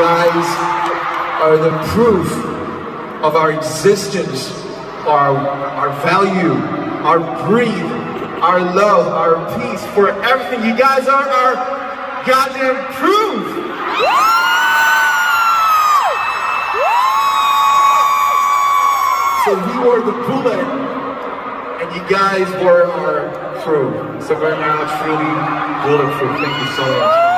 guys are the proof of our existence, our, our value, our breathe, our love, our peace, for everything. You guys are our goddamn proof. So we were the bullet, and you guys were our crew. So we're now truly bulletproof. Thank you so much.